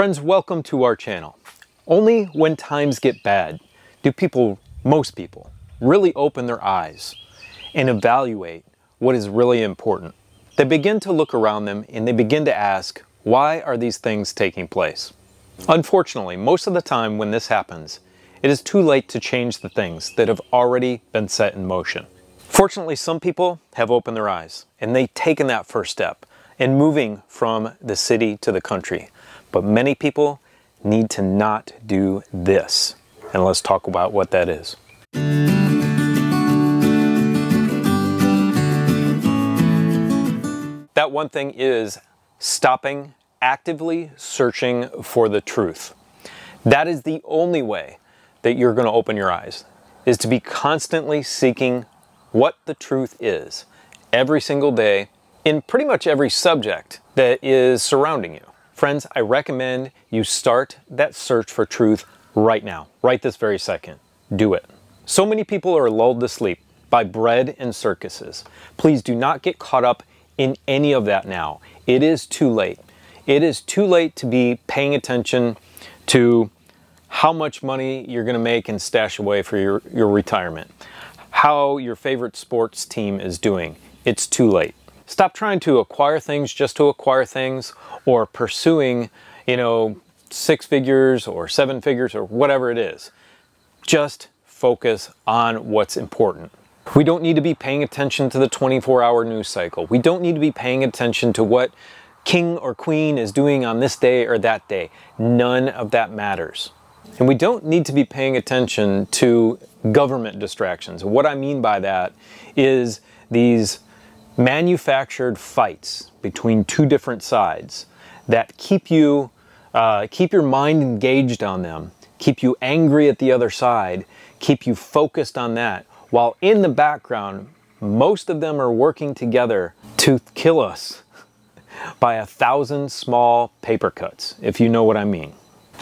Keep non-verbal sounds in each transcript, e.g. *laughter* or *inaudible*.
Friends, welcome to our channel. Only when times get bad do people, most people, really open their eyes and evaluate what is really important. They begin to look around them and they begin to ask, why are these things taking place? Unfortunately, most of the time when this happens, it is too late to change the things that have already been set in motion. Fortunately, some people have opened their eyes and they've taken that first step in moving from the city to the country. But many people need to not do this. And let's talk about what that is. That one thing is stopping actively searching for the truth. That is the only way that you're going to open your eyes, is to be constantly seeking what the truth is every single day in pretty much every subject that is surrounding you. Friends, I recommend you start that search for truth right now, right this very second. Do it. So many people are lulled to sleep by bread and circuses. Please do not get caught up in any of that now. It is too late. It is too late to be paying attention to how much money you're going to make and stash away for your, your retirement, how your favorite sports team is doing. It's too late. Stop trying to acquire things just to acquire things or pursuing, you know, six figures or seven figures or whatever it is. Just focus on what's important. We don't need to be paying attention to the 24 hour news cycle. We don't need to be paying attention to what king or queen is doing on this day or that day. None of that matters. And we don't need to be paying attention to government distractions. What I mean by that is these manufactured fights between two different sides that keep you uh, keep your mind engaged on them, keep you angry at the other side, keep you focused on that, while in the background, most of them are working together to kill us *laughs* by a thousand small paper cuts, if you know what I mean.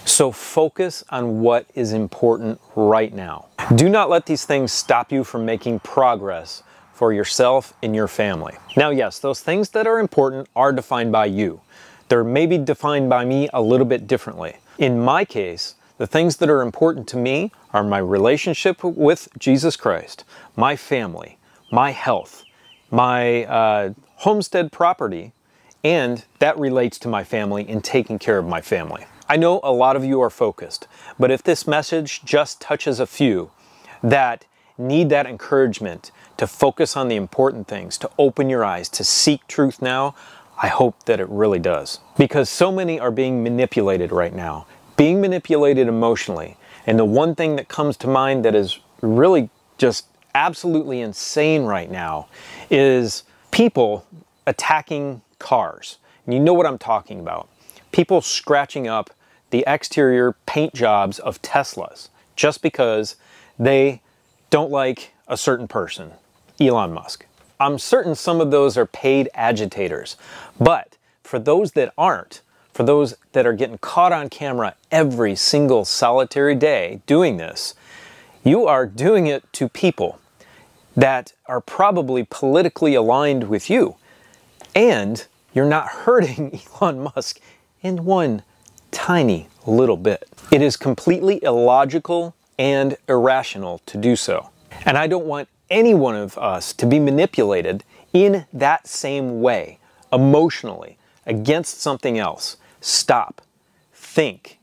So focus on what is important right now. Do not let these things stop you from making progress for yourself and your family. Now, yes, those things that are important are defined by you. They're maybe defined by me a little bit differently. In my case, the things that are important to me are my relationship with Jesus Christ, my family, my health, my uh, homestead property, and that relates to my family and taking care of my family. I know a lot of you are focused, but if this message just touches a few that need that encouragement to focus on the important things, to open your eyes, to seek truth now, I hope that it really does. Because so many are being manipulated right now, being manipulated emotionally. And the one thing that comes to mind that is really just absolutely insane right now is people attacking cars. And you know what I'm talking about. People scratching up the exterior paint jobs of Teslas just because they don't like a certain person Elon Musk. I'm certain some of those are paid agitators, but for those that aren't, for those that are getting caught on camera every single solitary day doing this, you are doing it to people that are probably politically aligned with you. And you're not hurting *laughs* Elon Musk in one tiny little bit. It is completely illogical and irrational to do so. And I don't want any one of us to be manipulated in that same way, emotionally, against something else. Stop, think,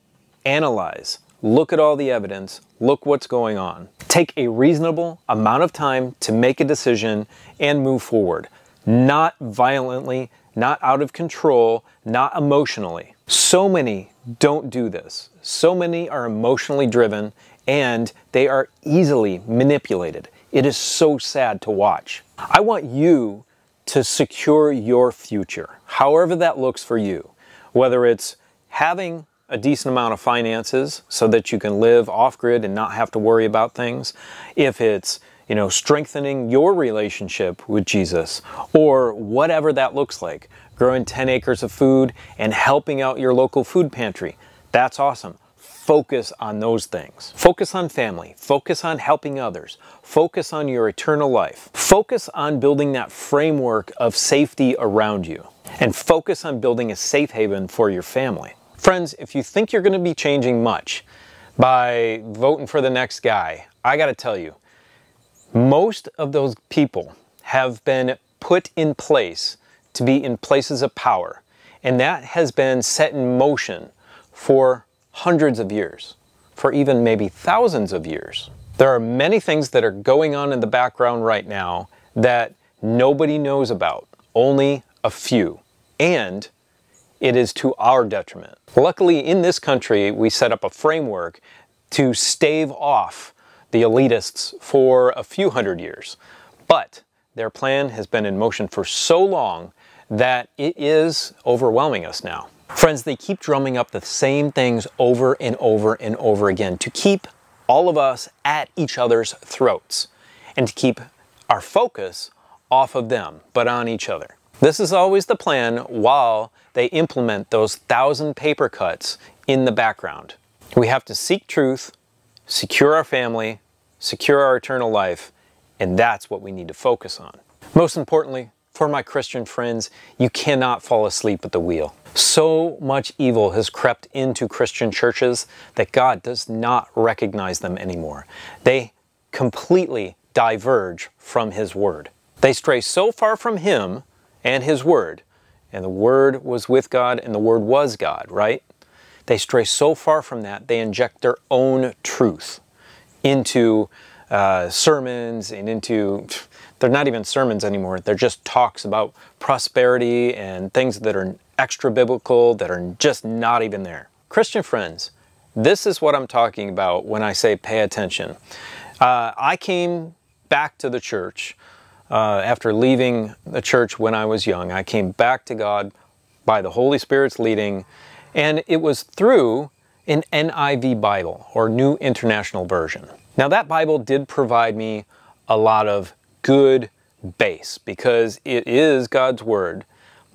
analyze, look at all the evidence, look what's going on. Take a reasonable amount of time to make a decision and move forward, not violently, not out of control, not emotionally. So many don't do this. So many are emotionally driven and they are easily manipulated. It is so sad to watch. I want you to secure your future, however that looks for you. Whether it's having a decent amount of finances so that you can live off grid and not have to worry about things, if it's you know, strengthening your relationship with Jesus, or whatever that looks like, growing 10 acres of food and helping out your local food pantry. That's awesome focus on those things. Focus on family. Focus on helping others. Focus on your eternal life. Focus on building that framework of safety around you. And focus on building a safe haven for your family. Friends, if you think you're going to be changing much by voting for the next guy, I got to tell you, most of those people have been put in place to be in places of power, and that has been set in motion for hundreds of years, for even maybe thousands of years. There are many things that are going on in the background right now that nobody knows about, only a few. And it is to our detriment. Luckily, in this country, we set up a framework to stave off the elitists for a few hundred years. But their plan has been in motion for so long that it is overwhelming us now. Friends, they keep drumming up the same things over and over and over again to keep all of us at each other's throats and to keep our focus off of them, but on each other. This is always the plan while they implement those thousand paper cuts in the background. We have to seek truth, secure our family, secure our eternal life, and that's what we need to focus on. Most importantly, for my Christian friends, you cannot fall asleep at the wheel. So much evil has crept into Christian churches that God does not recognize them anymore. They completely diverge from His Word. They stray so far from Him and His Word. And the Word was with God and the Word was God, right? They stray so far from that, they inject their own truth into uh, sermons and into, they're not even sermons anymore. They're just talks about prosperity and things that are extra biblical, that are just not even there. Christian friends, this is what I'm talking about when I say pay attention. Uh, I came back to the church uh, after leaving the church when I was young. I came back to God by the Holy Spirit's leading, and it was through an NIV Bible, or New International Version. Now, that Bible did provide me a lot of good base because it is God's Word,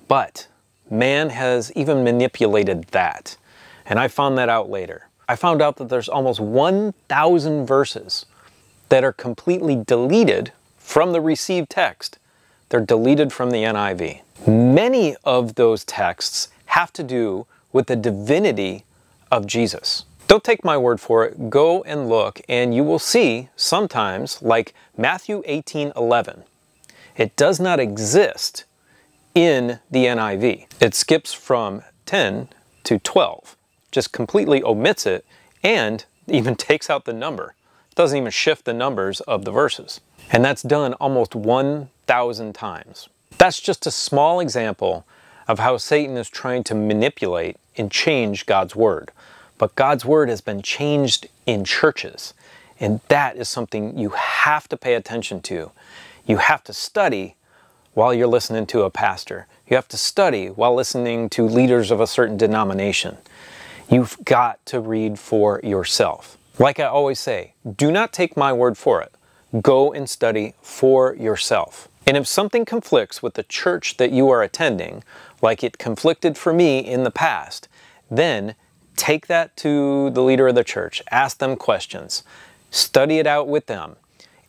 but man has even manipulated that. And I found that out later. I found out that there's almost 1,000 verses that are completely deleted from the received text. They're deleted from the NIV. Many of those texts have to do with the divinity of Jesus. Don't take my word for it. Go and look, and you will see sometimes, like Matthew 18 11, it does not exist in the NIV. It skips from 10 to 12, just completely omits it, and *laughs* even takes out the number. It doesn't even shift the numbers of the verses. And that's done almost 1,000 times. That's just a small example of how Satan is trying to manipulate and change God's Word. But God's Word has been changed in churches, and that is something you have to pay attention to. You have to study while you're listening to a pastor. You have to study while listening to leaders of a certain denomination. You've got to read for yourself. Like I always say, do not take my word for it. Go and study for yourself. And if something conflicts with the church that you are attending, like it conflicted for me in the past, then take that to the leader of the church. Ask them questions. Study it out with them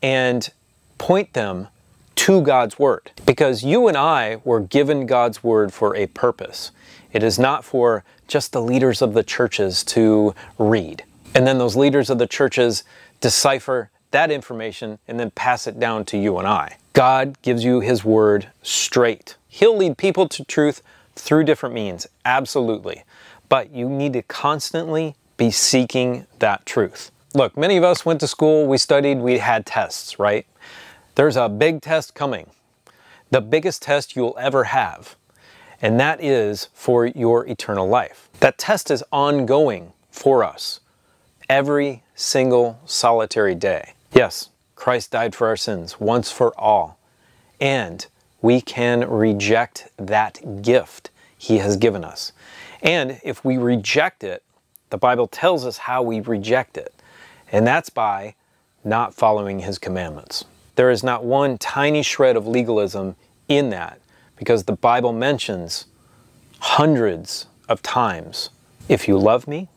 and point them to God's Word. Because you and I were given God's Word for a purpose. It is not for just the leaders of the churches to read. And then those leaders of the churches decipher that information and then pass it down to you and I. God gives you His Word straight. He'll lead people to truth through different means, absolutely. But you need to constantly be seeking that truth. Look, many of us went to school, we studied, we had tests, right? There's a big test coming, the biggest test you'll ever have, and that is for your eternal life. That test is ongoing for us every single solitary day. Yes, Christ died for our sins once for all, and we can reject that gift He has given us. And if we reject it, the Bible tells us how we reject it, and that's by not following His commandments. There is not one tiny shred of legalism in that because the Bible mentions hundreds of times if you love me,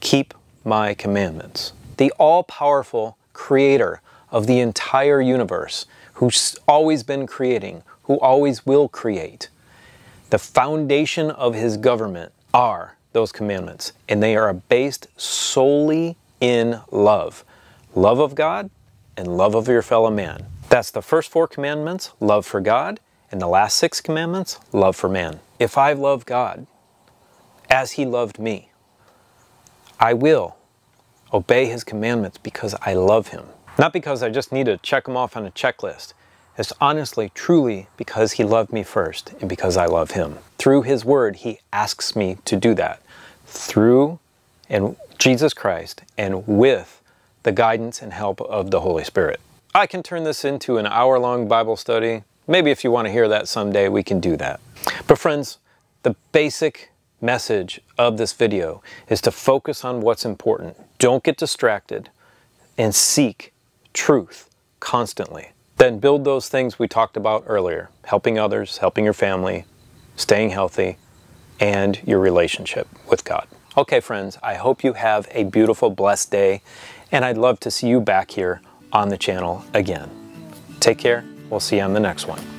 keep my commandments. The all powerful creator of the entire universe, who's always been creating, who always will create. The foundation of his government are those commandments, and they are based solely in love love of God and love of your fellow man. That's the first four commandments love for God, and the last six commandments love for man. If I love God as He loved me, I will obey His commandments because I love Him. Not because I just need to check them off on a checklist. It's honestly, truly because He loved me first and because I love Him. Through His Word, He asks me to do that. Through and Jesus Christ and with the guidance and help of the Holy Spirit. I can turn this into an hour long Bible study. Maybe if you want to hear that someday, we can do that. But, friends, the basic message of this video is to focus on what's important. Don't get distracted and seek truth constantly. Then build those things we talked about earlier helping others, helping your family, staying healthy, and your relationship with God. Okay, friends, I hope you have a beautiful, blessed day, and I'd love to see you back here on the channel again. Take care. We'll see you on the next one.